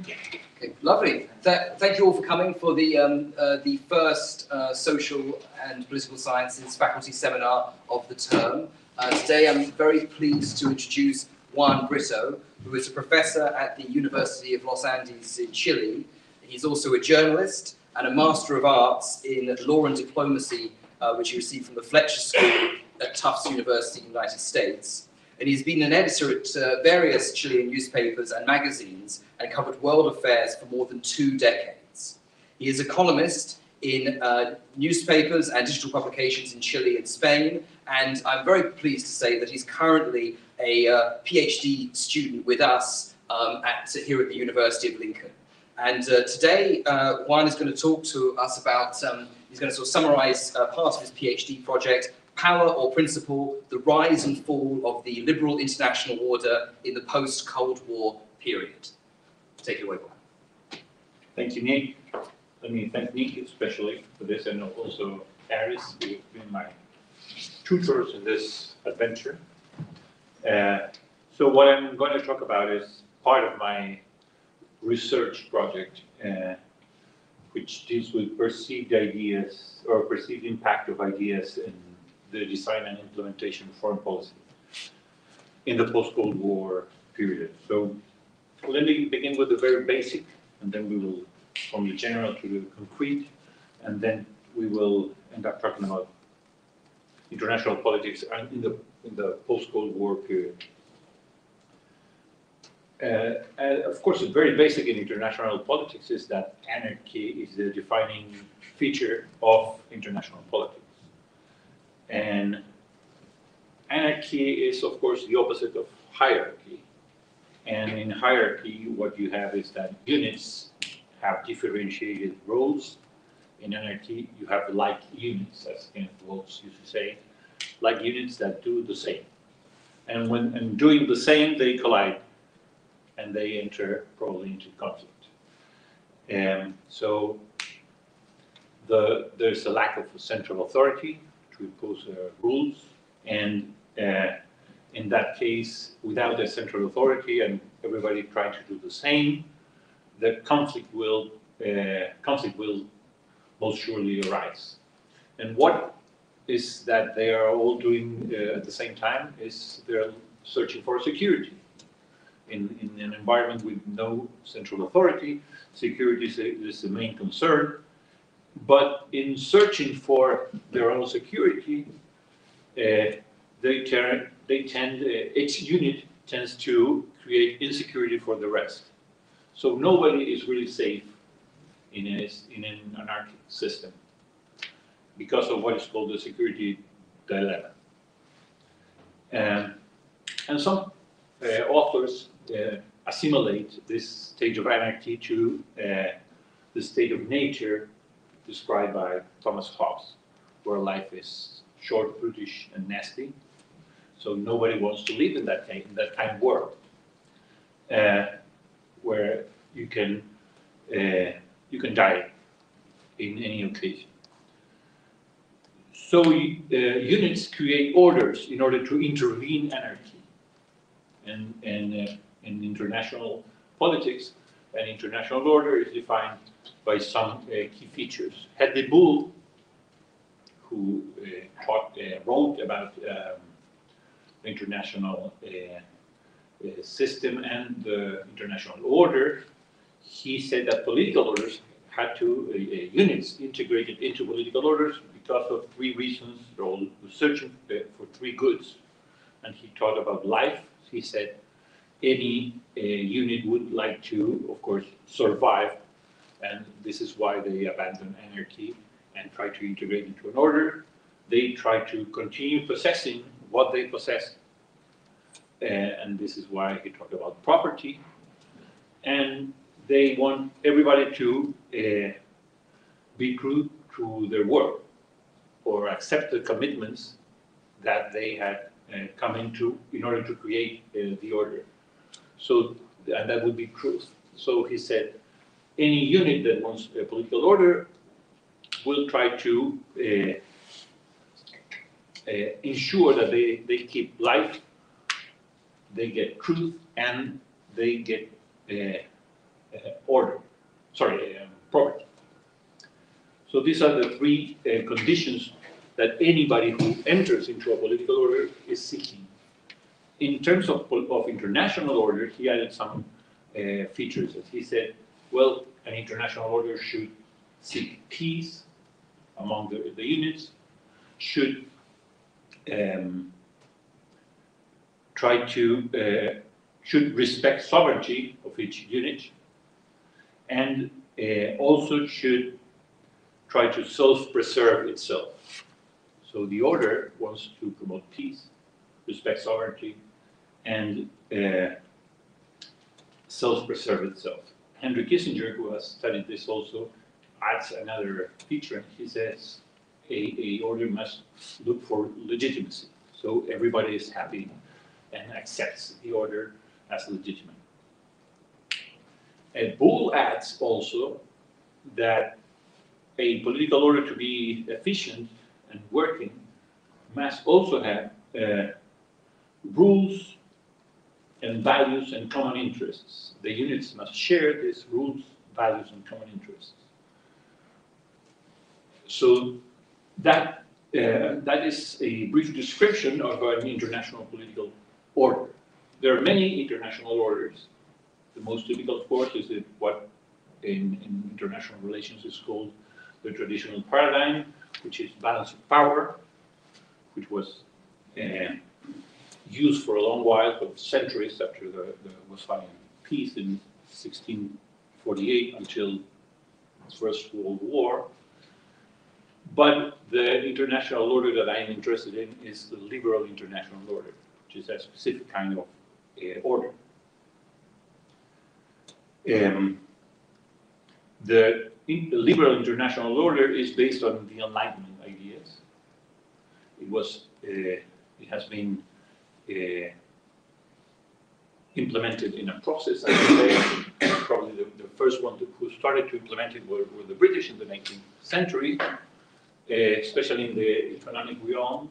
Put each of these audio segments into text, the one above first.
Okay, lovely. Th- thank you all for coming for the um, uh, the first uh, social and political sciences faculty seminar of the term. Uh, today, I'm very pleased to introduce Juan Brito, who is a professor at the University of Los Andes in Chile. He's also a journalist and a Master of Arts in Law and Diplomacy, uh, which he received from the Fletcher School at Tufts University, in the United States. And he's been an editor at uh, various Chilean newspapers and magazines and covered world affairs for more than two decades. He is a columnist in uh, newspapers and digital publications in Chile and Spain, and I'm very pleased to say that he's currently a uh, PhD student with us um, at, here at the University of Lincoln. And uh, today, uh, Juan is going to talk to us about, um, he's going to sort of summarize uh, part of his PhD project, Power or Principle, the Rise and Fall of the Liberal International Order in the Post-Cold War Period. Take it away, Juan. Thank you, Nick. Let me thank Nick especially for this and also Harris, who have been my tutors in this adventure. Uh, so what I'm going to talk about is part of my research project, uh, which deals with perceived ideas or perceived impact of ideas in the design and implementation of foreign policy in the post-Cold War period. So let me begin with the very basic, and then we will from the general to the concrete, and then we will end up talking about international politics and in the in the post-Cold War period. Uh, and of course, very basic in international politics is that anarchy is the defining feature of international politics. And anarchy is, of course, the opposite of hierarchy. And in hierarchy, what you have is that units have differentiated roles. In anarchy, you have like units, as Kenneth Waltz used to say, like units that do the same. And when and doing the same, they collide and they enter probably into conflict. And so the, there's a lack of central authority uh, rules, and uh, in that case, without a central authority and everybody trying to do the same, the conflict will uh, conflict will most surely arise. And what is that they are all doing uh, at the same time is they're searching for security. In, in an environment with no central authority, security is, a, is the main concern. But in searching for their own security, uh, they, they tend, uh, each unit tends to create insecurity for the rest. So nobody is really safe in, a, in an anarchic system because of what is called the security dilemma. Um, and some uh, authors uh, assimilate this stage of anarchy to uh, the state of nature described by Thomas Hobbes, where life is short, brutish, and nasty. So nobody wants to live in that kind, in that kind of world, uh, where you can uh, you can die in any occasion. So uh, units create orders in order to intervene anarchy. And, and uh, in international politics, an international order is defined by some uh, key features. Hedley Bull, who uh, taught, uh, wrote about um, the international system and the international order, he said that political orders had to, uh, units integrated into political orders because of three reasons. They're all searching for three goods. And he taught about life. He said any uh, unit would like to, of course, survive. And this is why they abandon anarchy and try to integrate into an order. They try to continue possessing what they possess. Uh, and this is why he talked about property. And they want everybody to uh, be true to their work or accept the commitments that they had uh, come into in order to create uh, the order. So, and that would be truth. So he said, any unit that wants a political order will try to uh, uh, ensure that they, they keep life, they get truth, and they get uh, uh, order, sorry, um, program. So these are the three uh, conditions that anybody who enters into a political order is seeking. In terms of, of international order, he added some uh, features. As he said, well, an international order should seek peace among the, the units, should um, try to uh, should respect sovereignty of each unit, and uh, also should try to self-preserve itself. So the order wants to promote peace, respect sovereignty, and uh, self-preserve itself. Henry Kissinger, who has studied this also, adds another feature. He says a, a order must look for legitimacy. So everybody is happy and accepts the order as legitimate. And Bull adds also that a political order to be efficient and working must also have uh, rules and values and common interests. The units must share these rules, values, and common interests. So that, uh, that is a brief description of an international political order. There are many international orders. The most typical, of course, is what in, in international relations is called the traditional paradigm, which is balance of power, which was uh, used for a long while, for centuries after the, the Westphalian peace in 1648 until the First World War. But the international order that I'm interested in is the liberal international order, which is a specific kind of uh, order. Um, the in- liberal international order is based on the Enlightenment ideas. It was, uh, it has been uh, implemented in a process. I would say probably the, the first one to, who started to implement it were, were the British in the 19th century, uh, especially in the economic realm,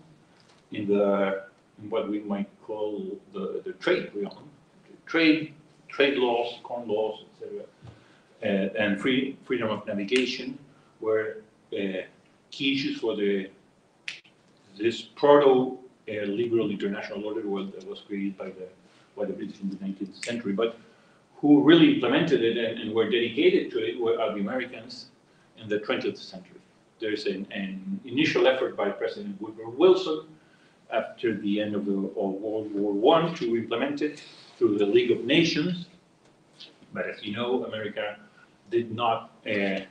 in the in what we might call the, the trade realm, trade trade laws, corn laws, etc uh, and free, freedom of navigation were uh, key issues for the this proto uh, liberal international order that was created by the by the British in the 19th century. But who really implemented it and, and were dedicated to it were are the Americans in the 20th century. There's an, an initial effort by President Woodrow Wilson after the end of, the, of World War One to implement it through the League of Nations. But as you know, America did not uh,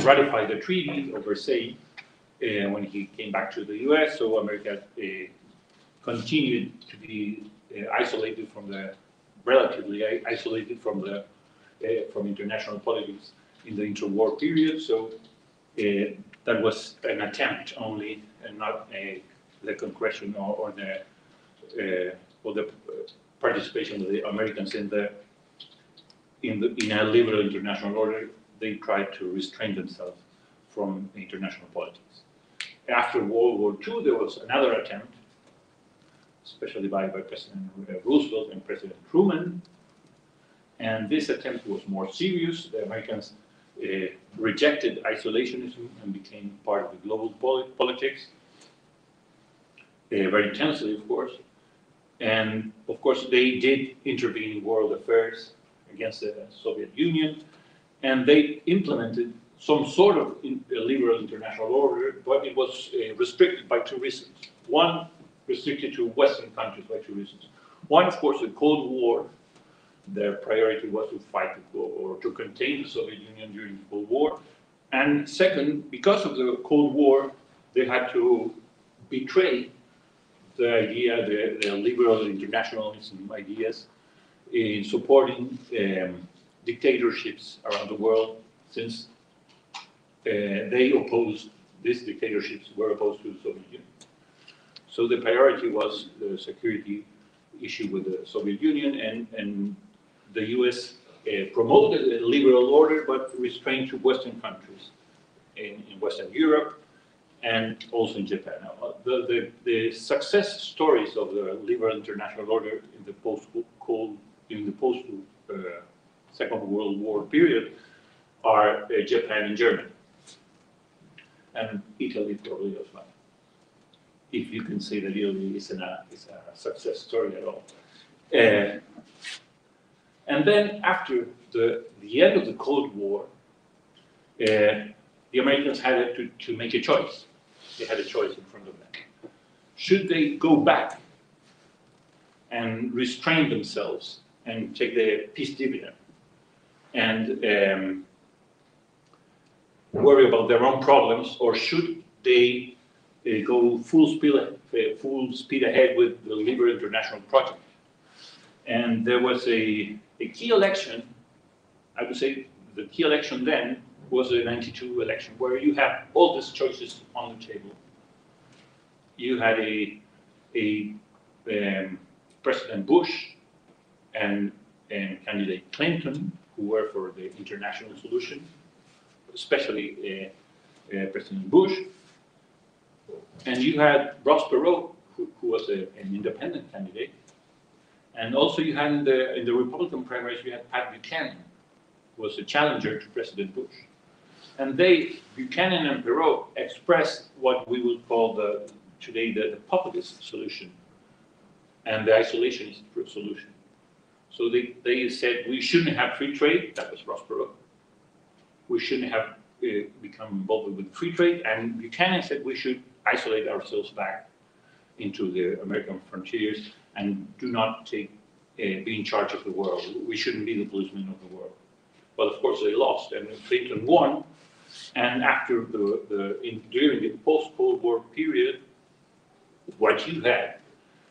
ratify the treaty of Versailles uh, when he came back to the US, so America uh, continued to be uh, isolated from the, relatively isolated from the, from international politics in the interwar period, so that was an attempt only and not a, the concretion or, or the, or the participation of the Americans in the in, the, in a liberal international order, they tried to restrain themselves from international politics. After World War II, there was another attempt, especially by, by President Roosevelt and President Truman, and this attempt was more serious. The Americans uh, rejected isolationism and became part of the global poli- politics, uh, very intensely, of course. And of course, they did intervene in world affairs against the Soviet Union, and they implemented some sort of in, a liberal international order, but it was uh, restricted by two reasons. One, restricted to Western countries by two reasons. One, of course, the Cold War. Their priority was to fight or to contain the Soviet Union during the Cold War. And second, because of the Cold War, they had to betray the idea, the, the liberal internationalism ideas, in supporting um, dictatorships around the world since uh, they opposed, these dictatorships were opposed to the Soviet Union. So the priority was the security issue with the Soviet Union and, and the US uh, promoted a liberal order but restrained to Western countries in, in Western Europe and also in Japan. Now, uh, the, the, the success stories of the liberal international order in the post-Cold in the post uh, Second World War period are uh, Japan and Germany. And Italy probably as well. If you can say that Italy is, uh, is a success story at all. Uh, and then after the, the end of the Cold War, uh, the Americans had to, to make a choice. They had a choice in front of them. Should they go back and restrain themselves and take the peace dividend and um, worry about their own problems, or should they uh, go full speed, uh, full speed ahead with the Liberal International Project? And there was a, a key election, I would say the key election then was the 92 election, where you have all these choices on the table. You had a, a um, President Bush and, and candidate Clinton, who were for the international solution, especially uh, uh, President Bush. And you had Ross Perot, who, who was a, an independent candidate. And also you had in the, in the Republican primaries, you had Pat Buchanan, who was a challenger to President Bush. And they, Buchanan and Perot, expressed what we would call the, today the, the populist solution and the isolationist solution. So they, they said we shouldn't have free trade, that was Ross Perot. We shouldn't have uh, become involved with free trade, and Buchanan said we should isolate ourselves back into the American frontiers and do not take, uh, be in charge of the world. We shouldn't be the policemen of the world. But of course they lost, and Clinton won, and after the, the in, during the post-Cold War period, what you had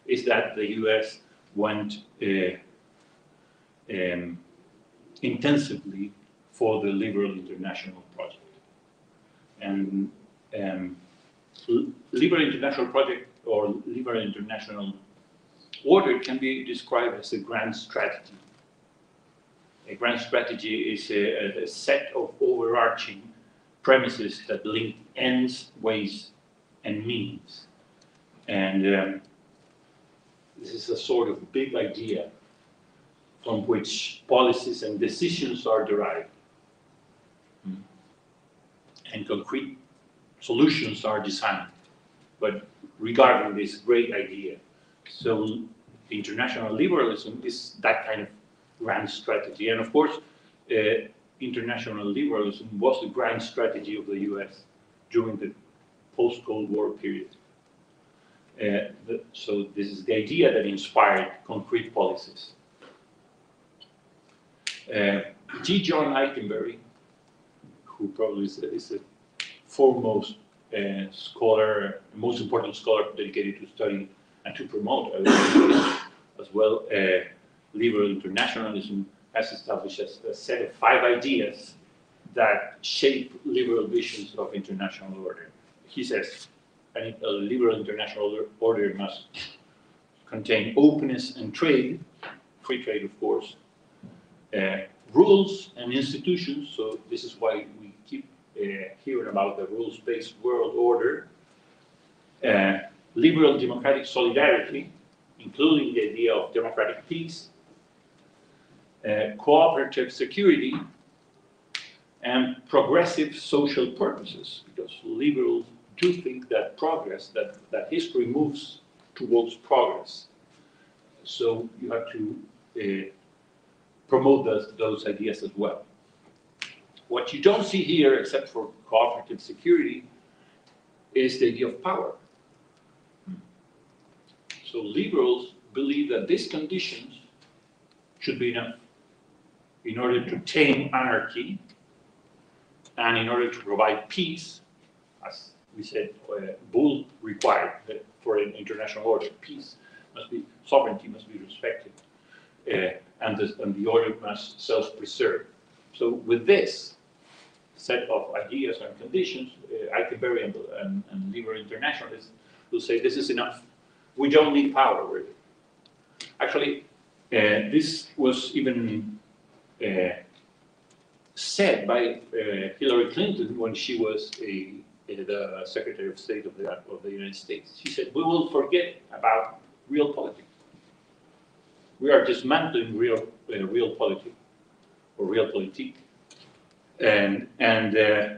is that the U.S. went uh, um, intensively for the liberal international project. And um, liberal international project or liberal international order can be described as a grand strategy. A grand strategy is a, a set of overarching premises that link ends, ways, and means. And um, this is a sort of big idea from which policies and decisions are derived. And concrete solutions are designed, but regarding this great idea. So international liberalism is that kind of grand strategy. And of course, uh, international liberalism was the grand strategy of the US during the post-Cold War period. Uh, the, so this is the idea that inspired concrete policies. Uh, G. John Ikenberry, who probably is, is the foremost uh, scholar, most important scholar dedicated to study and to promote as well uh, liberal internationalism, has established a, a set of five ideas that shape liberal visions of international order. He says, a liberal international order must contain openness and trade, free trade, of course, uh, rules and institutions. So this is why hearing about the rules-based world order. Uh, liberal democratic solidarity, including the idea of democratic peace, uh, cooperative security, and progressive social purposes, because liberals do think that progress, that, that history moves towards progress. So you have to uh, promote those, those ideas as well. What you don't see here, except for cooperative security, is the idea of power. So liberals believe that these conditions should be enough in order to tame anarchy and in order to provide peace, as we said, uh, Bull required for an international order, peace must be, sovereignty must be respected, uh, and, the, and the order must self-preserve. So with this set of ideas and conditions, uh, Ikenberry and, and, and Liberal Internationalists who say this is enough. We don't need power, really. Actually, uh, this was even uh, said by uh, Hillary Clinton when she was a the Secretary of State of the, of the United States. She said, we will forget about real politics. We are dismantling real, uh, real politics. realpolitik. And, and uh,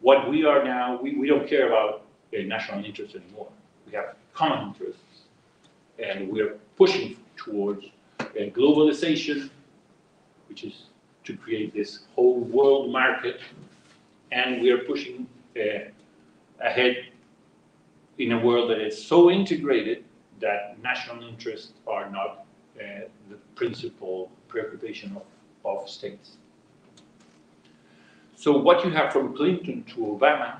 what we are now, we, we don't care about uh, national interests anymore. We have common interests. And we're pushing towards globalization, which is to create this whole world market. And we are pushing uh, ahead in a world that is so integrated that national interests are not uh, the principal preoccupation of, of states. So what you have from Clinton to Obama,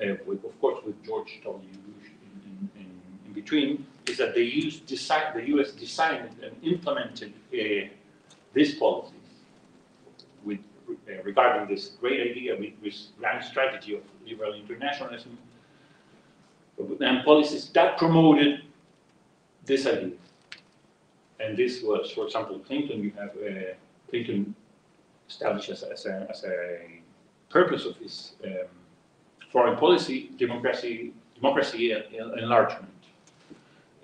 uh, with, of course with George W. Bush in, in, in between, is that they used design, the U.S. designed and implemented uh, these policies with uh, regarding this great idea with this grand strategy of liberal internationalism and policies that promoted this idea. And this was, for example, Clinton, you have uh, Clinton established as, as, a, as a purpose of his um, foreign policy, democracy, democracy enlargement.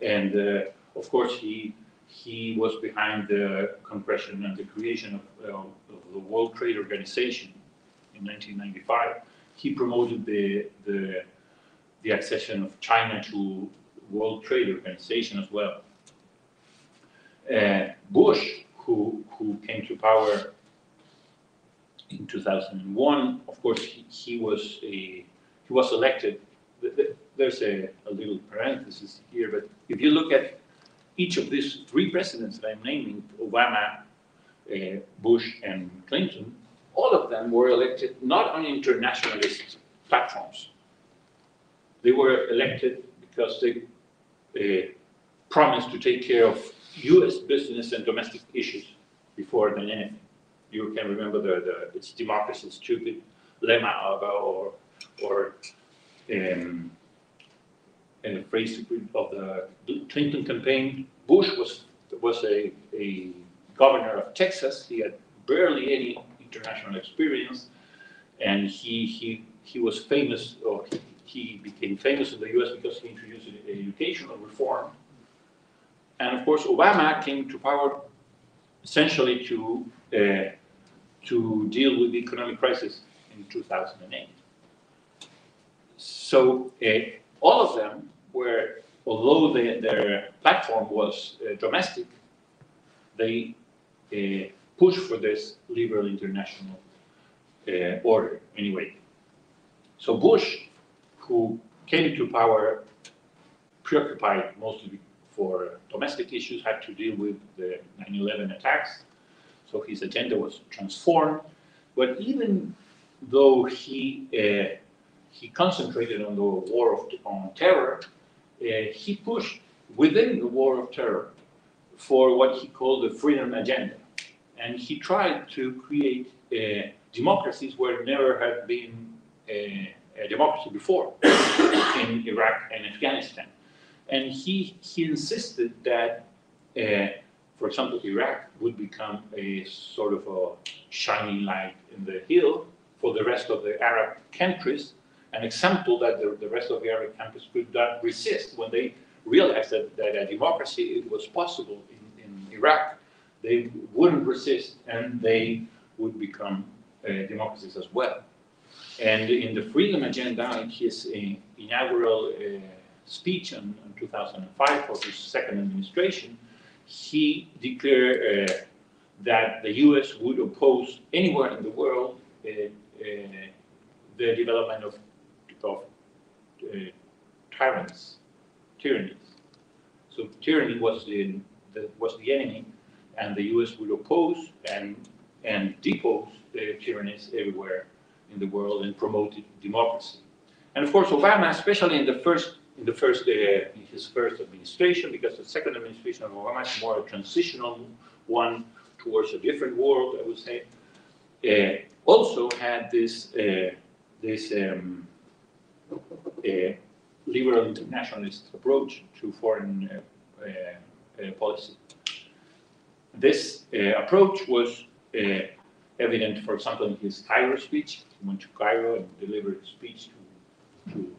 And uh, of course, he, he was behind the compression and the creation of, uh, of the World Trade Organization in 1995. He promoted the, the, the accession of China to World Trade Organization as well. Uh, Bush, who, who came to power in 2001, of course, he, he was a, he was elected. There's a, a little parenthesis here, but if you look at each of these three presidents that I'm naming, Obama, uh, Bush, and Clinton, all of them were elected not on internationalist platforms. They were elected because they uh, promised to take care of U.S. business and domestic issues before than anything. You can remember the, the it's democracy stupid lemma or, or um, a phrase of the Clinton campaign. Bush was, was a, a governor of Texas. He had barely any international experience, and he, he, he was famous, or he, he became famous in the US because he introduced educational reform. And of course, Obama came to power essentially to, uh, to deal with the economic crisis in 2008. So uh, all of them were, although they, their platform was uh, domestic, they uh, pushed for this liberal international uh, order anyway. So Bush, who came to power preoccupied mostly for domestic issues, had to deal with the 9-11 attacks. So his agenda was transformed. But even though he, uh, he concentrated on the war of, on terror, uh, he pushed within the war of terror for what he called the freedom agenda. And he tried to create uh, democracies where never had been a, a democracy before in Iraq and Afghanistan. And he, he insisted that, uh, for example, Iraq would become a sort of a shining light in the hill for the rest of the Arab countries, an example that the, the rest of the Arab countries could not resist when they realized that, that a democracy was possible in, in Iraq. They wouldn't resist and they would become uh, democracies as well. And in the Freedom Agenda, in his uh, inaugural uh, speech in, in 2005 for his second administration, he declared uh, that the U.S. would oppose anywhere in the world uh, uh, the development of, of uh, tyrants, tyrannies. So tyranny was the, the, was the enemy, and the U.S. would oppose and and depose the tyrannies everywhere in the world and promote democracy. And of course, Obama, especially in the first in the first uh, in his first administration, because the second administration of Obama is more a transitional one towards a different world, I would say, uh, also had this uh, this um, liberal internationalist approach to foreign policy. This approach was evident, for example, in his Cairo speech. He went to Cairo and delivered a speech to, to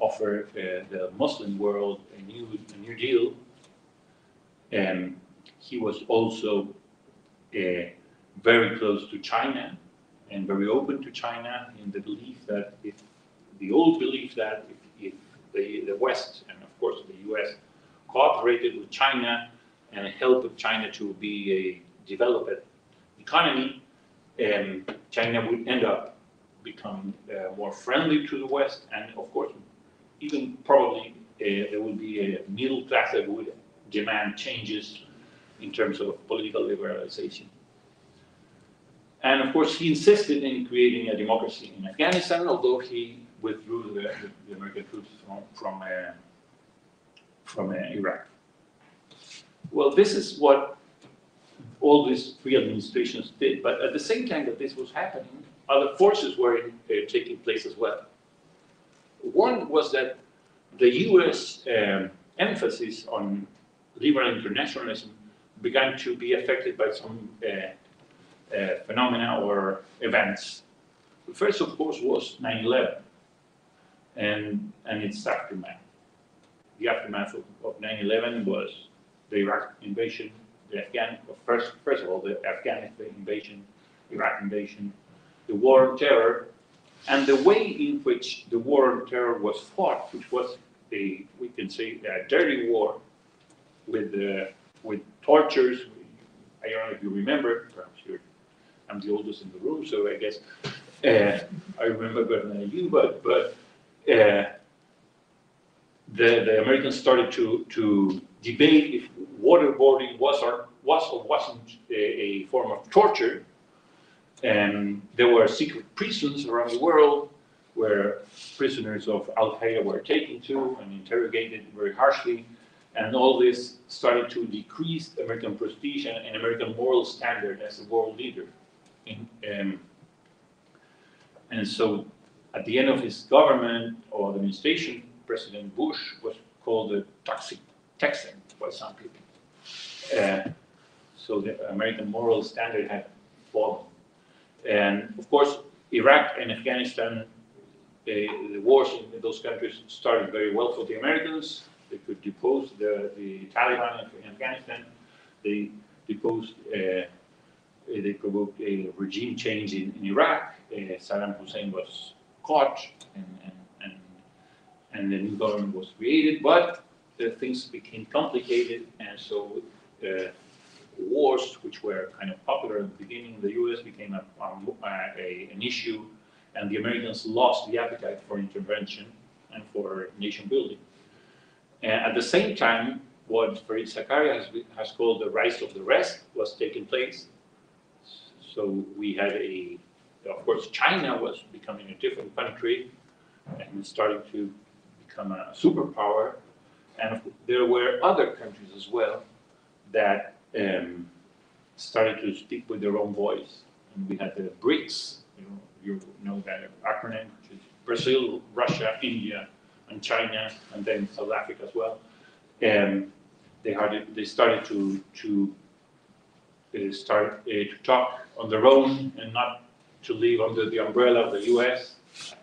offer uh, the Muslim world a new, a new deal. And he was also uh, very close to China and very open to China in the belief that if the old belief that if, if the, the West and of course the US cooperated with China and helped China to be a developed economy, um, China would end up becoming uh, more friendly to the West, and of course, even probably uh, there would be a middle class that would demand changes in terms of political liberalization. And of course, he insisted in creating a democracy in Afghanistan, although he withdrew the, the, the American troops from from, uh, from uh, Iraq. Well, this is what all these three administrations did, but at the same time that this was happening, other forces were uh, taking place as well. One was that the U.S. Um, emphasis on liberal internationalism began to be affected by some uh, uh, phenomena or events. The first, of course, was 9/11 and, and its aftermath. The aftermath of, of 9/11 was the Iraq invasion, the Afghan, first, first of all, the Afghanistan invasion, Iraq invasion, the war on terror, and the way in which the war on terror was fought, which was a, we can say, a dirty war with, uh, with tortures. I don't know if you remember, perhaps you're, I'm the oldest in the room, so I guess uh, I remember better than you, but, but uh, the, the Americans started to, to debate if waterboarding was or, was or wasn't a, a form of torture. And there were secret prisons around the world where prisoners of Al Qaeda were taken to and interrogated very harshly. And all this started to decrease American prestige and, and American moral standard as a world leader. Um, and so at the end of his government or administration, President Bush was called a toxic Texan by some people. Uh, so the American moral standard had fallen. And of course, Iraq and Afghanistan, uh, the wars in those countries started very well for the Americans. They could depose the, the Taliban in Afghanistan. They deposed, uh, they provoked a regime change in, in Iraq. Uh, Saddam Hussein was caught and, and, and, and the new government was created, but the things became complicated, and so uh, wars, which were kind of popular at the beginning in the U.S., became a, a, an issue, and the Americans lost the appetite for intervention and for nation building. And at the same time, what Fareed Zakaria has, has called the rise of the rest was taking place. So we had a, of course, China was becoming a different country and starting to become a superpower. And there were other countries as well that um, started to speak with their own voice. And we had the BRICS, you know, you know that acronym, which is Brazil, Russia, India, and China, and then South Africa as well. And they had they started to to uh, start uh, to talk on their own and not to live under the umbrella of the U.S.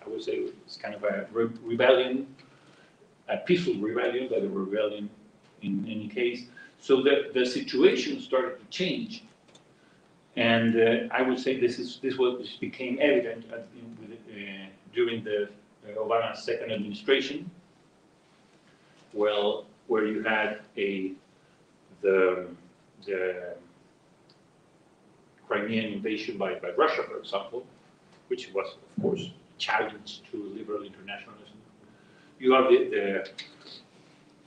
I would say it's kind of a re rebellion, a peaceful rebellion, but a rebellion in any case. So the, the situation started to change. And uh, I would say this is this was this became evident at, uh, during the uh, Obama's second administration. Well, where you had a the the Crimean invasion by, by Russia, for example, which was of course a challenge to liberal internationalism. You have the, the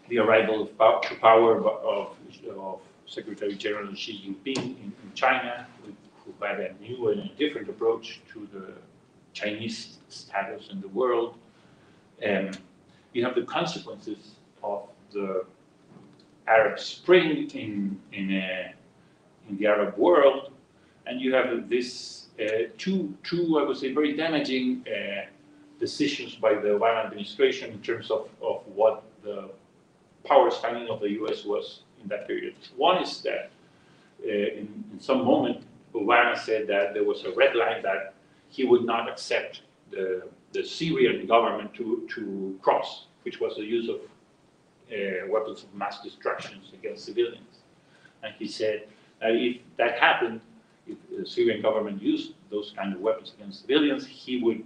the arrival of power, to power of, of Secretary General Xi Jinping in, in China, who had a new and different approach to the Chinese status in the world. And you have the consequences of the Arab Spring in, in, uh, in the Arab world, and you have this uh, two, two, I would say, very damaging uh, decisions by the Obama administration in terms of, of what the power standing of the U.S. was in that period. One is that uh, in, in, some moment, Obama said that there was a red line that he would not accept the, the Syrian government to, to cross, which was the use of uh, weapons of mass destruction against civilians. And he said that if that happened, if the Syrian government used those kind of weapons against civilians, he would,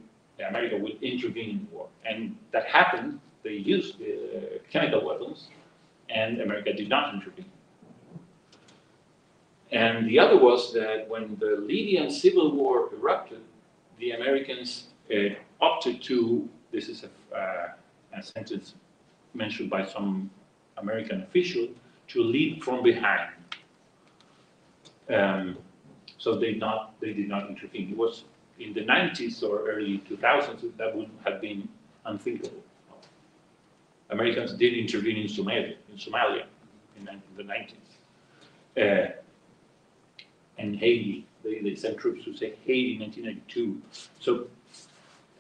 America would intervene in war. And that happened, they used uh, chemical weapons, and America did not intervene. And the other was that when the Libyan civil war erupted, the Americans uh, opted to, this is a, uh, a sentence mentioned by some American official, to lead from behind. Um, so they not they did not intervene. It was in the 90s or early 2000s that would have been unthinkable. Americans did intervene in Somalia, in Somalia, in, the 90s, uh, and Haiti. They, they sent troops to say Haiti in 1992. So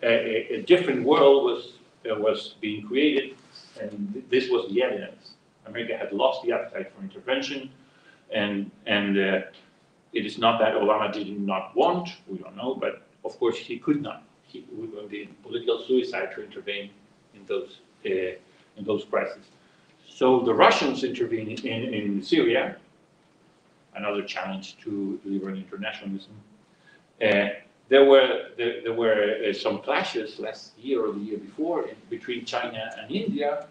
a, a different world was uh, was being created, and this was the evidence. America had lost the appetite for intervention, and and uh, it is not that Obama did not want, we don't know, but of course he could not. He would be political suicide to intervene in those, uh, in those crises. So the Russians intervened in, in Syria, another challenge to liberal internationalism. Uh, there were, there, there were uh, some clashes last year or the year before in, between China and India.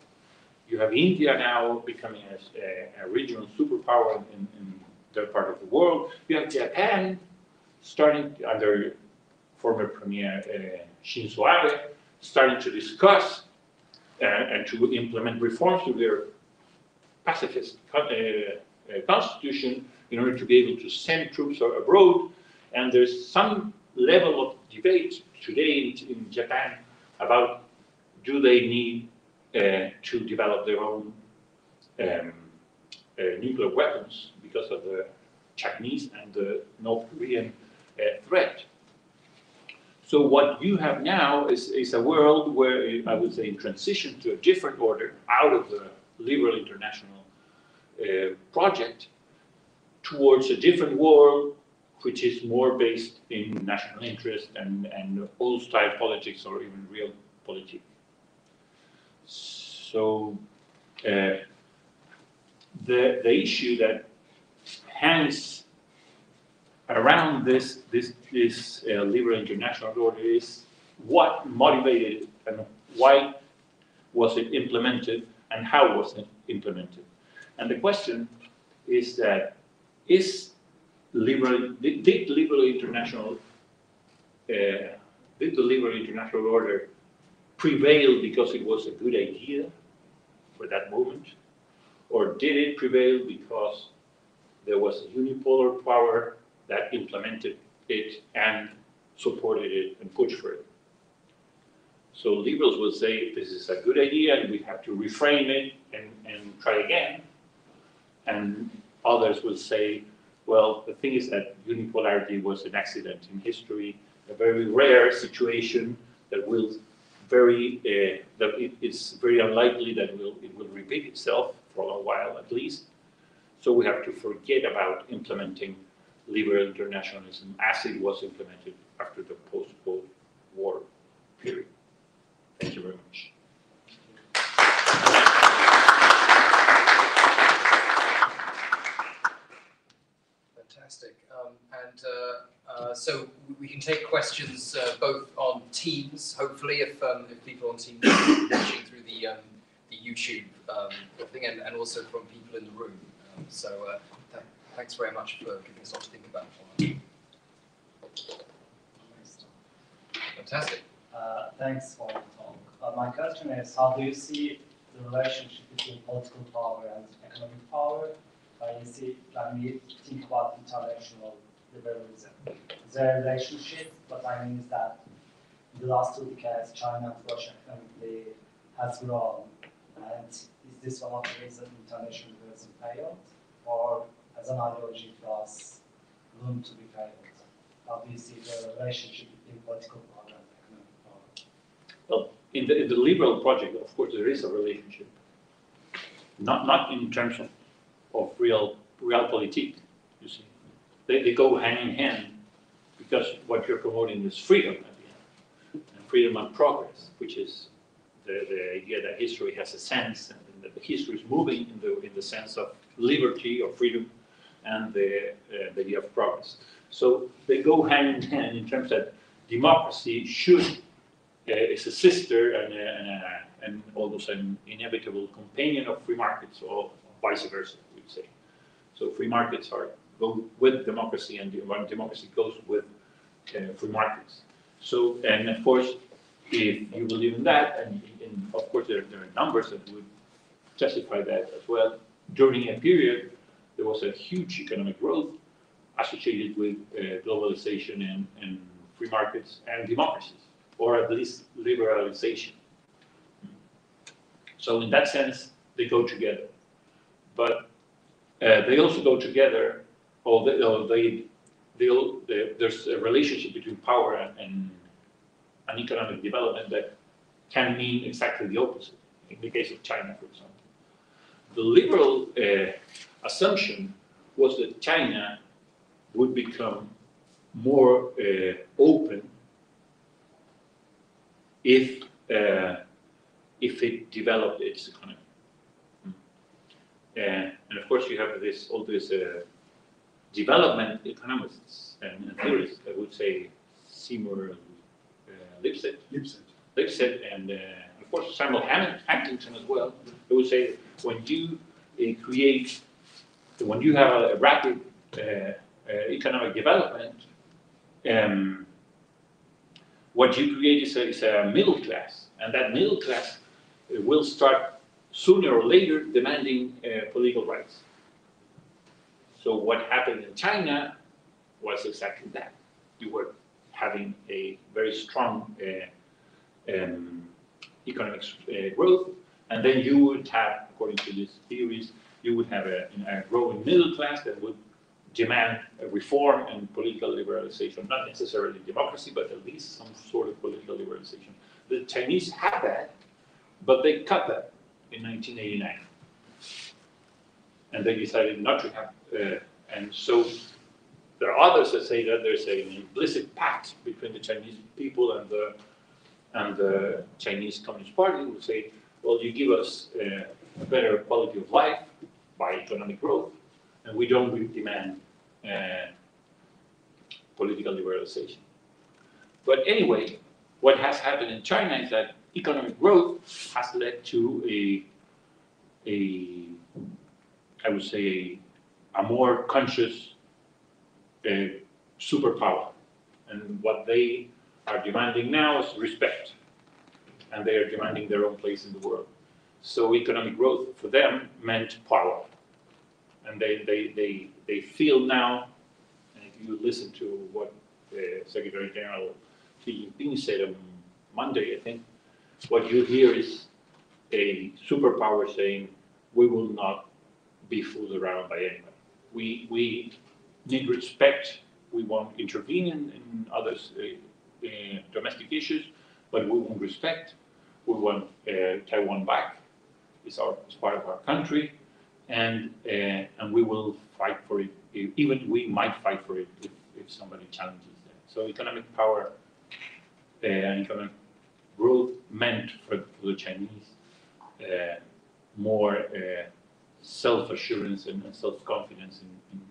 You have India now becoming a, a, a regional superpower in, in their part of the world. You have Japan starting under former Premier uh, Shinzo Abe, starting to discuss and to implement reforms to their pacifist uh, uh, constitution in order to be able to send troops abroad. And there's some level of debate today in, in Japan about do they need uh, to develop their own um, uh, nuclear weapons because of the Chinese and the North Korean uh, threat. So what you have now is, is a world where I would say in transition to a different order out of the liberal international uh, project towards a different world which is more based in national interest and, and old style politics or even real politics. So uh, the, the issue that hangs around this, this, this uh, liberal international order is what motivated it and why was it implemented and how was it implemented. And the question is that is liberal, did, did liberal international, uh, did the liberal international order prevail because it was a good idea for that moment? Or did it prevail because there was a unipolar power that implemented it and supported it and pushed for it? So liberals would say this is a good idea and we have to reframe it and, and try again. And others will say, well, the thing is that unipolarity was an accident in history, a very rare situation that will very, uh, that it, it's very unlikely that will, it will repeat itself for a while at least. So we have to forget about implementing liberal internationalism as it was implemented after the post-Cold War period. Thank you very much. Fantastic. Um, and uh, uh, so we can take questions uh, both on Teams, hopefully, if, um, if people on Teams are watching through the um, the YouTube um, thing and, and also from people in the room. Um, so uh, thanks very much for giving us a lot to think about. Fantastic. Uh, thanks for the talk. Uh, my question is, how do you see the relationship between political power and economic power? When you see, when we think about international liberalism, a relationship? What I mean is that in the last two decades, China and Russia economically has grown and is this one of the reasons international liberalism failed, or as an ideology for us, room to be failed? How do you see the relationship between political power and economic power? Well, in the, in the liberal project, of course, there is a relationship. Not, not in terms of, of real, realpolitik, you see. They, they go hand in hand because what you're promoting is freedom at the end, and freedom and progress, which is the, the idea that history has a sense and that history is moving in the, in the sense of liberty or freedom and the, uh, the idea of progress. So they go hand in hand in terms that democracy should, uh, is a sister and, and, and almost an inevitable companion of free markets, or vice versa, we'd say. So free markets are go with democracy, and democracy goes with uh, free markets. So, and of course, if you believe in that, and, and of course there, there are numbers that would justify that as well. During a period, there was a huge economic growth associated with uh, globalization and, and free markets and democracies, or at least liberalization. So in that sense, they go together. But uh, they also go together, or they, or they, they'll, they, there's a relationship between power and, and, and economic development that can mean exactly the opposite. In the case of China, for example, the liberal uh, assumption was that China would become more uh, open if uh, if it developed its economy. Uh, and of course, you have this all these uh, development economists and, and theorists. I would say Seymour uh, Lipset, Lipset. Lipset, and uh, of course Samuel Hammond, Huntington as well. They would say when you create, when you have a rapid uh, uh, economic development, um, what you create is a, is a middle class, and that middle class will start sooner or later demanding uh, political rights. So what happened in China was exactly that. You were having a very strong uh, um, economic uh, growth, and then you would have, according to these theories, you would have a, a growing middle class that would demand reform and political liberalization, not necessarily democracy, but at least some sort of political liberalization. The Chinese had that, but they cut that in 1989. And they decided not to have, uh, and so there are others that say that there's an implicit pact between the Chinese people and the, and the Chinese Communist Party who say, well, you give us uh, a better quality of life by economic growth, and we don't demand uh, political liberalization. But anyway, what has happened in China is that economic growth has led to a, a I would say, a, a more conscious uh, superpower. And what they are demanding now is respect. And they are demanding their own place in the world. So economic growth for them meant power. And they, they, they, they feel now, and if you listen to what uh, Secretary General Xi Jinping said on Monday, I think, what you hear is a superpower saying, we will not be fooled around by anyone. We, we need respect, we won't intervene in, in others' uh, uh, domestic issues, but we want respect, we want uh, Taiwan back, it's, our, it's part of our country, and, uh, and we will fight for it, even we might fight for it if, if somebody challenges that. So economic power uh, and economic growth meant for, for the Chinese uh, more self-assurance and, self-confidence in,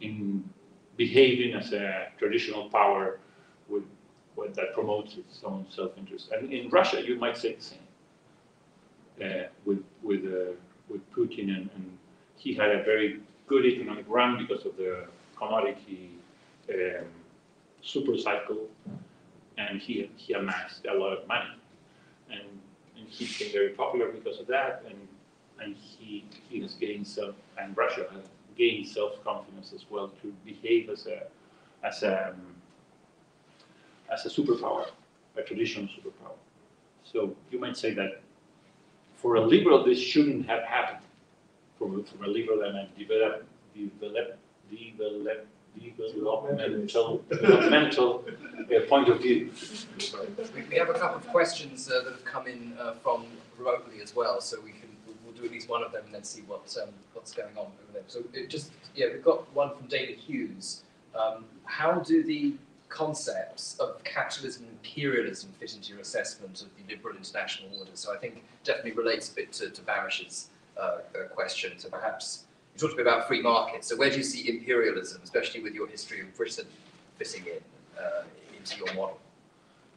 in, in, behaving as a traditional power with, with that promotes its own self-interest. And in Russia, you might say the same uh, with with uh, with Putin, and, and, he had a very good economic run because of the commodity um, super cycle and he, he amassed a lot of money. And, and he became very popular because of that, and, and he, he has gained self, and Russia has gained self-confidence as well to behave as a, as a, um, as a superpower, a traditional superpower. So you might say that for a liberal, this shouldn't have happened. From, from a liberal and a develop, develop, develop, developmental, developmental uh, point of view. We, have a couple of questions uh, that have come in uh, from remotely as well, so we can we'll, do at least one of them and then see what um, what's going on over there. So it just yeah, we've got one from David Hughes. Um, how do the concepts of capitalism and imperialism fit into your assessment of the liberal international order? So I think definitely relates a bit to, to Barish's uh, uh, question. So perhaps you talked a bit about free markets. So where do you see imperialism, especially with your history of Britain, fitting in uh, into your model?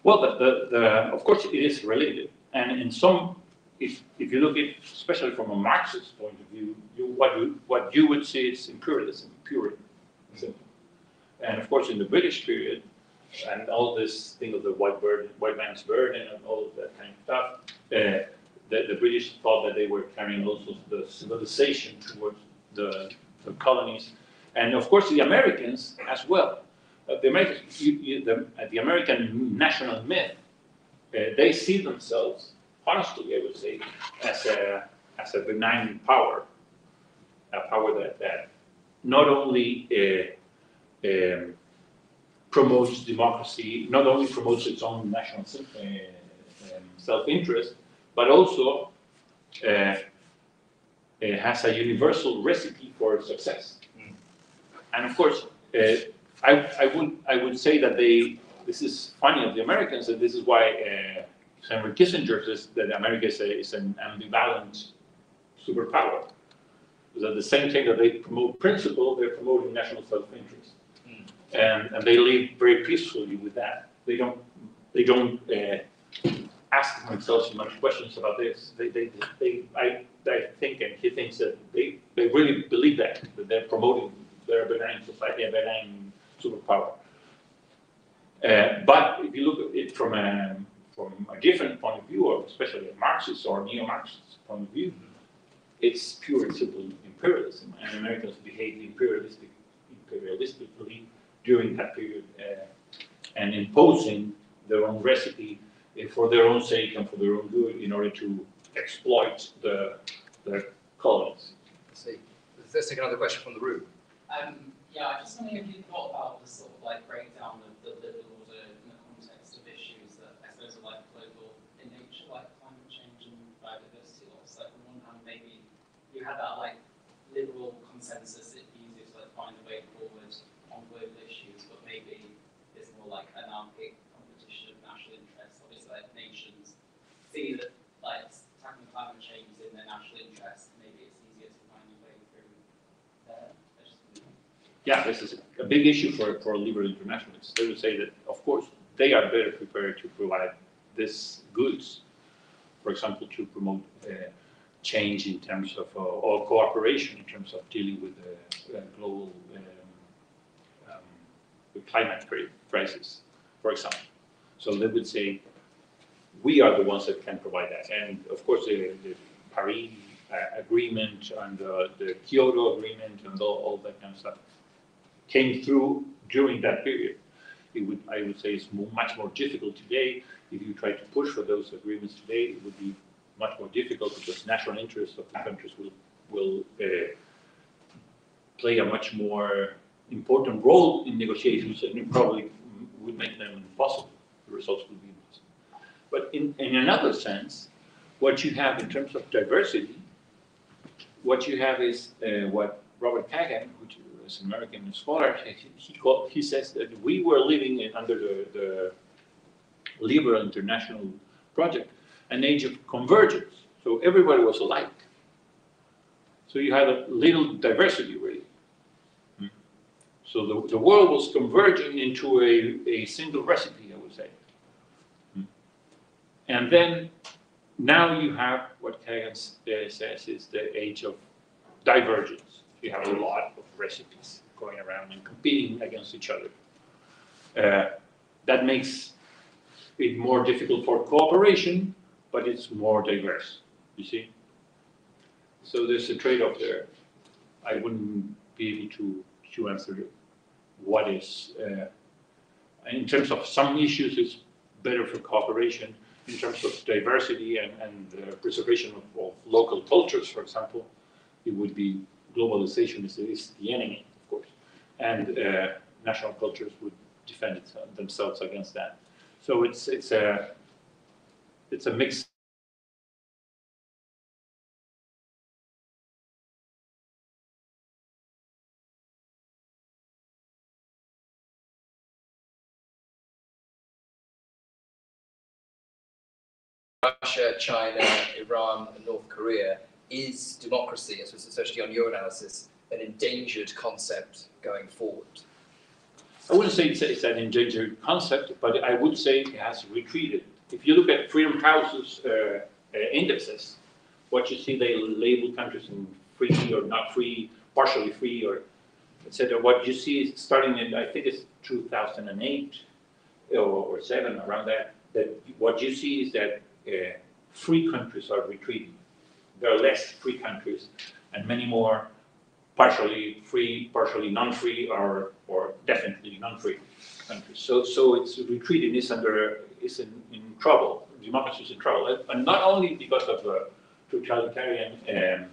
Well, the, the, the, of course, it is related. And in some, if, if you look at, especially from a Marxist point of view, you, what, you, what you would see is imperialism, pure. Simple. And of course, in the British period, and all this thing of the white, burden, white man's burden and all of that kind of stuff, uh, the, the British thought that they were carrying also the civilization towards the, the colonies. And of course, the Americans as well. Uh, the, American, you, you, the, uh, the American national myth, uh, they see themselves, honestly, I would say, as a, as a benign power, a power that, that not only uh, um, promotes democracy, not only promotes its own national uh, um, self-interest, but also uh, has a universal recipe for success. Mm. And of course, uh, I, I, would, I would say that they, this is funny of the Americans, and this is why uh, Henry Kissinger says that America is, a, is an ambivalent superpower. Because at the same time that they promote principle, they're promoting national self-interest. And, and they live very peacefully with that. They don't, they don't uh, ask themselves too much questions about this. They, they, they, I, I think, and he thinks that they, they really believe that, that they're promoting their benign society, a benign superpower. Uh, but if you look at it from a, from a different point of view, or especially a Marxist or neo-Marxist point of view, it's pure and simple imperialism, and Americans behaved imperialistic, imperialistically during that period, uh, and imposing their own recipe uh, for their own sake and for their own good in order to exploit the, the colonies. Let's see. Let's take another question from the room. Um, yeah, I just wondering if you thought about the sort of like breakdown of the liberal order in the context of issues that I suppose are like global in nature, like climate change and biodiversity loss. Like on one hand, maybe you had that like liberal consensus, it'd be easier to like find a way forward on global issues, but maybe it's more like anarchic competition of national interests. Obviously, like nations see that like tackling climate change in their national interest, maybe it's easier to find a way through there. Yeah, this is a big issue for, for liberal internationalists. They would say that, of course, they are better prepared to provide these goods, for example, to promote uh, change in terms of, uh, or cooperation in terms of dealing with the uh, global um, um, climate crisis, for example. So they would say, we are the ones that can provide that. And of course, the, the Paris uh, agreement and the Kyoto agreement and all, all, that kind of stuff came through during that period. It would, I would say, it's much more difficult today. If you try to push for those agreements today, it would be much more difficult because national interests of the countries will will uh, play a much more important role in negotiations and probably would make them impossible. The results would in, in another sense, what you have in terms of diversity, what you have is uh, what Robert Kagan, which is an American scholar, he, called, he says that we were living in, under the, the liberal international project, an age of convergence. So everybody was alike. So you had a little diversity, really. So the, the world was converging into a, a single recipe. And then now you have what Kagan says is the age of divergence. You have a lot of recipes going around and competing against each other. Uh, that makes it more difficult for cooperation, but it's more diverse, you see? So there's a trade-off there. I wouldn't be able to, to answer what is, uh, in terms of some issues, it's better for cooperation in terms of diversity and, and uh, preservation of, of, local cultures, for example, it would be globalization is, is the enemy, of course, and uh, national cultures would defend it, uh, themselves against that. So it's it's a it's a mix Russia, China, Iran, and North Korea is democracy, especially on your analysis, an endangered concept going forward? I wouldn't say it's, it's an endangered concept, but I would say it has retreated. If you look at Freedom House's uh, uh, indexes, what you see, they label countries in free or not free, partially free, or etc. What you see is starting in, I think it's 2008 or, or seven, around that, that what you see is that free countries are retreating. There are less free countries and many more partially free, partially non-free, or, or definitely non-free countries. So, so it's retreating, is under, is in, in trouble. Democracy is in trouble, and not only because of the totalitarian um,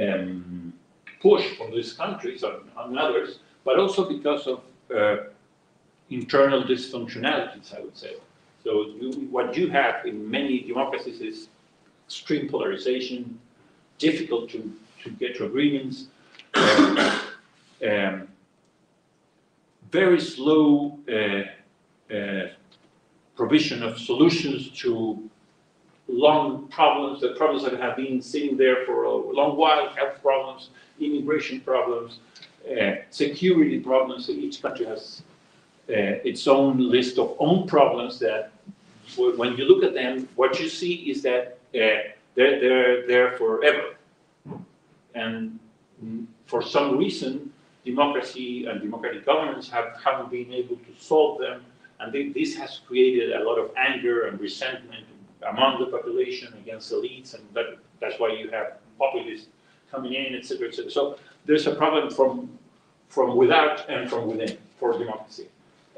um, push from these countries and, and others, but also because of uh, internal dysfunctionalities, I would say. So you, what you have in many democracies is extreme polarization, difficult to, to get to agreements, um, very slow uh, uh, provision of solutions to long problems, the problems that have been sitting there for a long while, health problems, immigration problems, uh, security problems. Each country has uh, its own list of own problems that when you look at them, what you see is that uh, they're, they're there forever. And for some reason, democracy and democratic governments have, haven't been able to solve them. And they, this has created a lot of anger and resentment among the population against elites. And that, that's why you have populists coming in, et cetera, et cetera. So there's a problem from, from without and from within for democracy.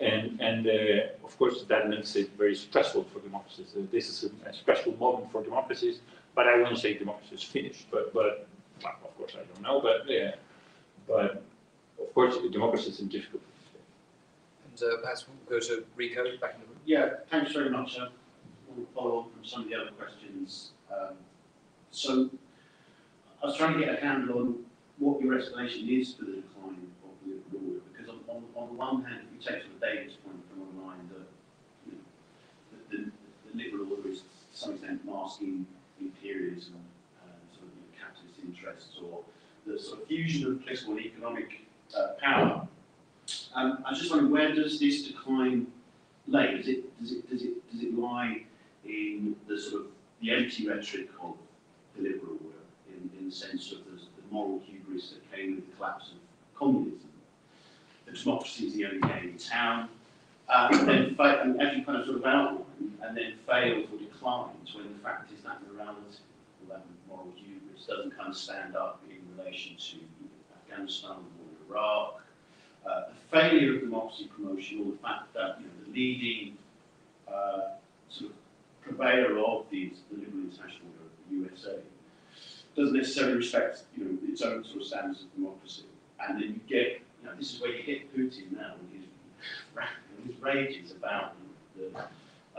And, and uh, of course, that makes it very stressful for democracies. Uh, this is a, a, stressful moment for democracies, but I wouldn't say democracy is finished. But, but well, of course, I don't know. But yeah, but of course, democracy is in difficulty. And uh, perhaps we'll go to Rico back in the room. Yeah, thanks very much. Uh, we'll follow on from some of the other questions. Um, so, I was trying to get a handle on what your explanation is for the decline of the liberal order, because on, on, the one hand, if you take sort of David's point from online that you know, the, the, the liberal order is to some extent masking imperialism, uh, sort of you know, capitalist interests, or the sort of fusion of political and economic uh, power. Um, I was just wondering, where does this decline lay? Does it, does it, does it, does it lie in the sort of the empty rhetoric of the liberal order, in, in the sense of the, the moral hubris that came with the collapse of communism? Democracy is the only game in town. Uh, and then, fa- and as you kind of sort of outline, and then fails or declines when the fact is that morality, or that moral hubris, doesn't kind of stand up in relation to Afghanistan or Iraq, uh, the failure of democracy promotion, or the fact that you know, the leading uh, sort of purveyor of these, the Liberal International Order, the USA, doesn't necessarily respect you know, its own sort of standards of democracy. And then you get, you know, this is where you hit Putin now with his, his rages about the,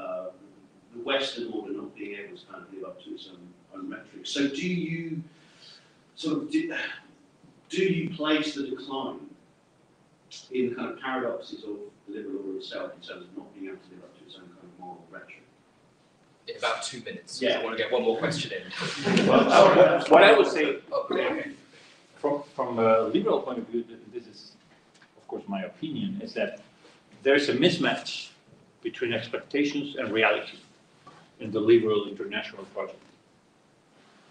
uh, the Western order not being able to kind of live up to its own, own metrics. So do you sort of, do, do you place the decline in the kind of paradoxes of the liberal order itself in terms of not being able to live up to its own kind of moral rhetoric? In about two minutes. Yeah. I want to get one more question in. Well, what, what I would say Oh, okay. from, from a liberal point of view, this is, of course, my opinion, is that there's a mismatch between expectations and reality in the liberal international project.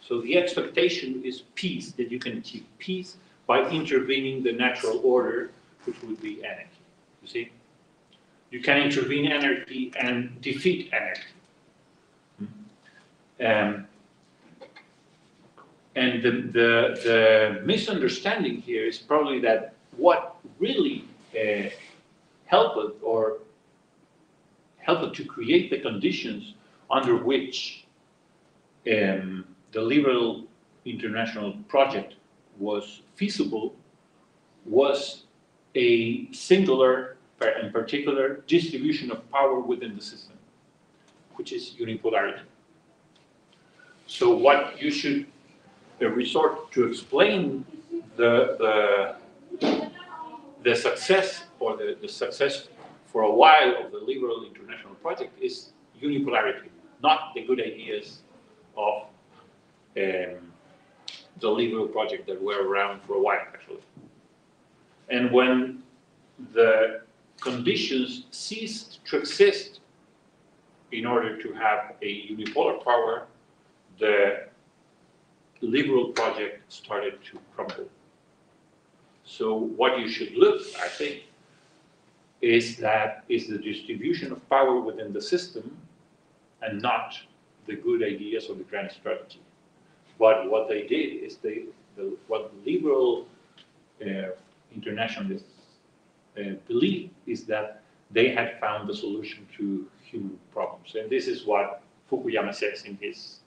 So the expectation is peace, that you can achieve peace by intervening the natural order, which would be anarchy. You see? You can intervene anarchy and defeat anarchy. Um, and the, the, the misunderstanding here is probably that what really uh, helped or helped to create the conditions under which um, the liberal international project was feasible was a singular and particular distribution of power within the system, which is unipolarity. So what you should resort to explain the, the, the success or the, the success for a while of the liberal international project is unipolarity, not the good ideas of um, the liberal project that were around for a while, actually. And when the conditions ceased to exist in order to have a unipolar power, the liberal project started to crumble. So what you should look, I think, is that is the distribution of power within the system and not the good ideas or the grand strategy. But what they did is they, the, what liberal uh, internationalists uh, believe is that they had found the solution to human problems. And this is what Fukuyama says in his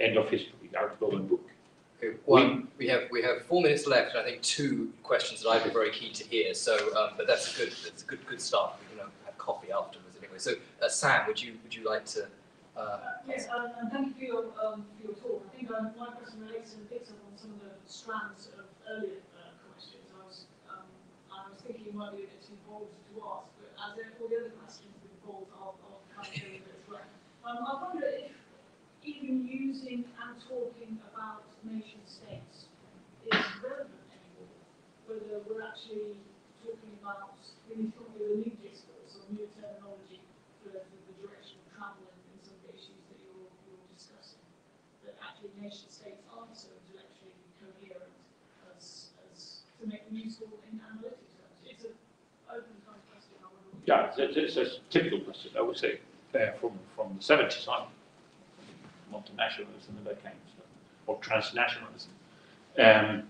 end of history article and book. Okay, One, we have, we have four minutes left, and I think two questions that I'd be very keen to hear, so, um, but that's a good, that's a good, good start. We can uh, have coffee afterwards anyway. So, uh, Sam, would you, would you like to, uh, Uh, Yes, um, and thank you for your, um, for your talk. I think um, my question relates and picks up on some of the strands of earlier uh, questions. I was, um, I was thinking it might be a bit too bold to ask, but as there- all the other questions have been bold, I'll, I'll kind of go with it as well. Um, I wonder if even using and talking about nation states is relevant anymore, whether we're actually talking about, need to with a new discourse or new terminology for the, the direction of travel in, in some of the issues that you're, you're discussing. That actually nation states aren't so intellectually coherent as, as to make them useful in analytic terms. It's an open kind of question. Yeah, it's, it's a typical question, I would say, uh, from, from the seventies on. Multinationalism and of stuff, or transnationalism. Um,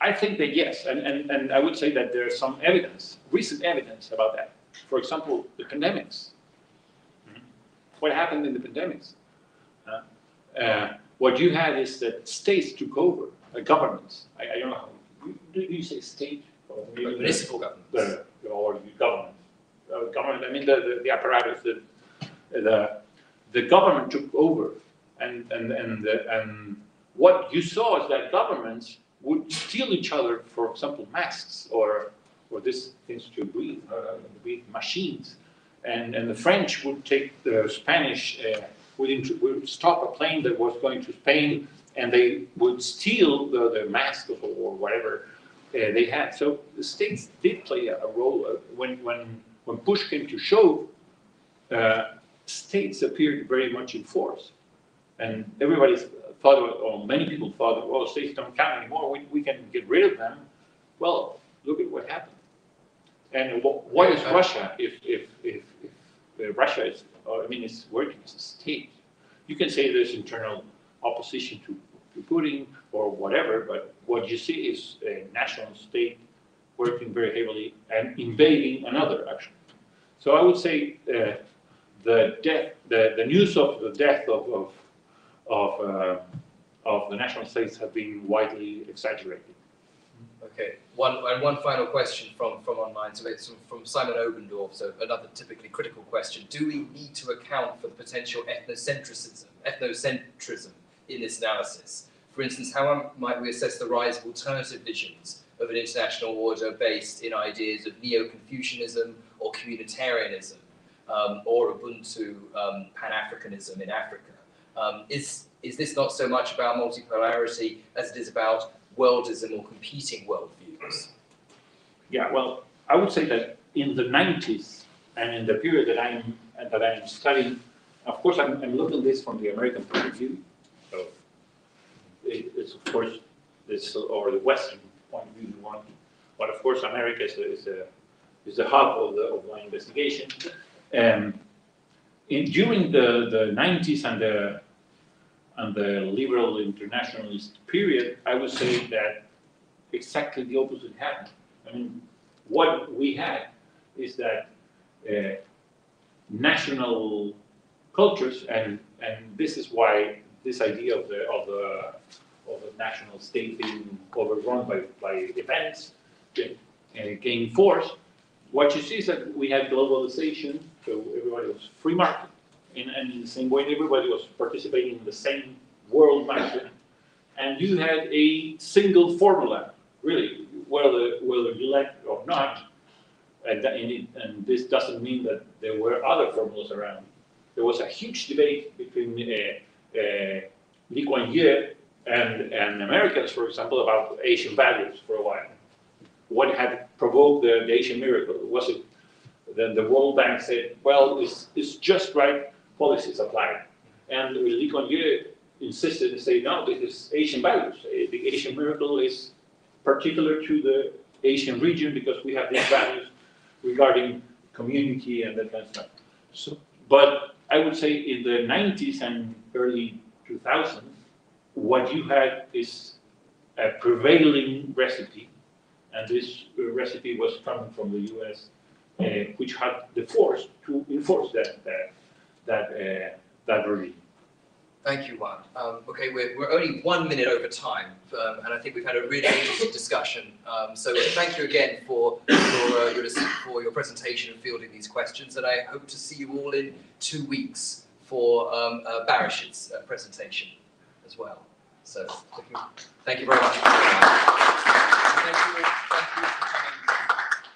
I think that yes, and, and, and I would say that there's some evidence, recent evidence about that. For example, the pandemics. Mhm. What happened in the pandemics? Uh, uh, what you had is that states took over, uh, governments. I, I don't know how, do you say state? Or municipal governments? the, or government, uh, government, I mean, the, the, the apparatus, the, the, the government took over. And, and, and, and what you saw is that governments would steal each other, for example, masks or, or this things to breathe, uh, breathe machines. And, and the French would take the Spanish, uh, would, would stop a plane that was going to Spain and they would steal the, the mask or, or whatever uh, they had. So the states did play a, a role. Uh, when, when, when push came to shove, uh, states appeared very much in force. And everybody thought, or many people thought, well, states don't count anymore, we, we can get rid of them. Well, look at what happened. And what, what is Russia if, if, if, if Russia is, uh, I mean, it's working as a state? You can say there's internal opposition to, to Putin or whatever, but what you see is a national state working very heavily and invading another, actually. So I would say uh, the death, the, the news of the death of, of, of, uh, of the national states have been widely exaggerated. Okay, one, and one final question from, from online, so it's from- Simon Obendorf, so another typically critical question. Do we need to account for the potential ethnocentrism, ethnocentrism in this analysis? For instance, how might we assess the rise of alternative visions of an international order based in ideas of neo-Confucianism or communitarianism, um, or Ubuntu um, Pan-Africanism in Africa? Um, is, is this not so much about multipolarity as it is about worldism or competing worldviews? Yeah, well, I would say that in the 90s and in the period that I'm that I'm studying, of course, I'm, I'm looking at this from the American point of view. So it, it's of course this or the Western point of view, one, but of course, America is a, is a is the hub of the of my investigation. Um, in during the the 90s and the and the liberal internationalist period, I would say that exactly the opposite happened. I mean, what we had is that uh, national cultures, and, and this is why this idea of the, of the, of the national state being overrun by, by events uh, gained force. What you see is that we had globalization, so everybody was free market, and, and in the same way, everybody was participating in the same world market. And you had a single formula, really, whether, whether you like or not. And, that, and, it, and this doesn't mean that there were other formulas around. There was a huge debate between uh, uh, Lee Kuan Yew and, and Americans, for example, about Asian values for a while. What had provoked the, the Asian miracle? Was it then the World Bank said, well, it's, it's just right policies applied. And Lee Kuan Yew insisted and said, no, this is Asian values. Eh, The Asian miracle is particular to the Asian region because we have these values regarding community and that kind of stuff. So, but I would say in the 90s and early 2000s, what you had is a prevailing recipe, and this uh, recipe was coming from the US, uh, which had the force to enforce that, that, that, uh, that religion. Thank you, Juan. Um, okay, we're, we're only one minute over time, um, and I think we've had a really interesting discussion. Um, so thank you again for your, uh, your, for your presentation and fielding these questions, and I hope to see you all in two weeks for um, uh, Barish's uh, presentation as well. So thank you, very much. Thank you, thank you.